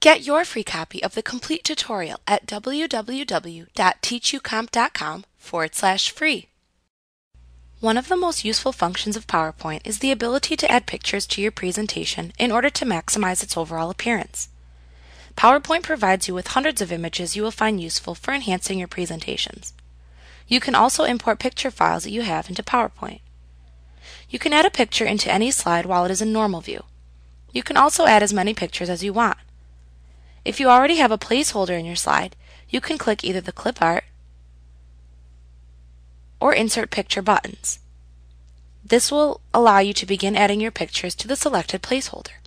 Get your free copy of the complete tutorial at www.teachucomp.com forward slash free. One of the most useful functions of PowerPoint is the ability to add pictures to your presentation in order to maximize its overall appearance. PowerPoint provides you with hundreds of images you will find useful for enhancing your presentations. You can also import picture files that you have into PowerPoint. You can add a picture into any slide while it is in normal view. You can also add as many pictures as you want. If you already have a placeholder in your slide, you can click either the Clip Art or Insert Picture buttons. This will allow you to begin adding your pictures to the selected placeholder.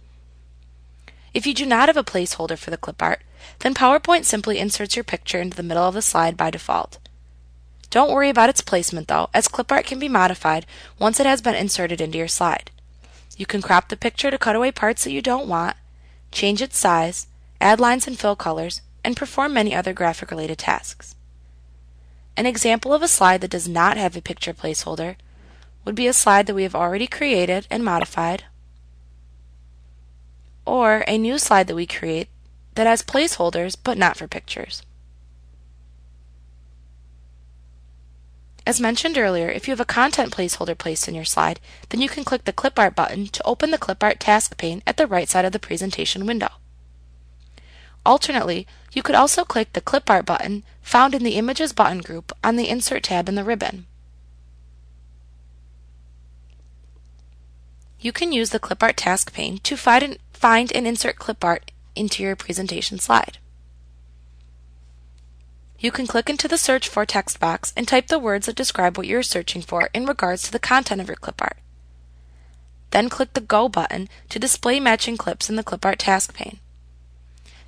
If you do not have a placeholder for the clip art, then PowerPoint simply inserts your picture into the middle of the slide by default. Don't worry about its placement though, as clip art can be modified once it has been inserted into your slide. You can crop the picture to cut away parts that you don't want, change its size, add lines and fill colors, and perform many other graphic related tasks. An example of a slide that does not have a picture placeholder would be a slide that we have already created and modified, or a new slide that we create that has placeholders but not for pictures. As mentioned earlier, if you have a content placeholder placed in your slide, then you can click the Clip Art button to open the Clip Art task pane at the right side of the presentation window. Alternately, you could also click the Clip Art button found in the Images button group on the Insert tab in the ribbon. You can use the Clip Art task pane to find and, find and insert clip art into your presentation slide. You can click into the Search For text box and type the words that describe what you are searching for in regards to the content of your clip art. Then click the Go button to display matching clips in the Clip Art task pane.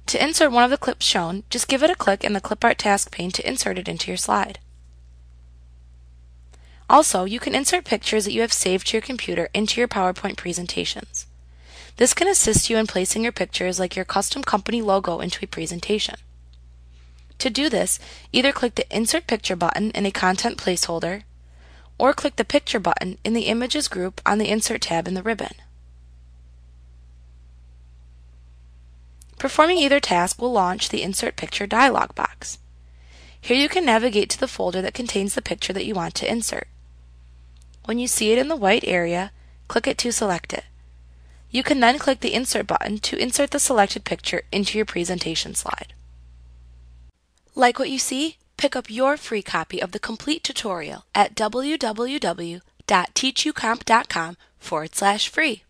To insert one of the clips shown, just give it a click in the Clip Art task pane to insert it into your slide. Also, you can insert pictures that you have saved to your computer into your PowerPoint presentations. This can assist you in placing your pictures like your custom company logo into a presentation. To do this, either click the Insert Picture button in a content placeholder, or click the Picture button in the Images group on the Insert tab in the ribbon. Performing either task will launch the Insert Picture dialog box. Here you can navigate to the folder that contains the picture that you want to insert. When you see it in the white area, click it to select it. You can then click the Insert button to insert the selected picture into your presentation slide. Like what you see? Pick up your free copy of the complete tutorial at www.teachucomp.com forward slash free.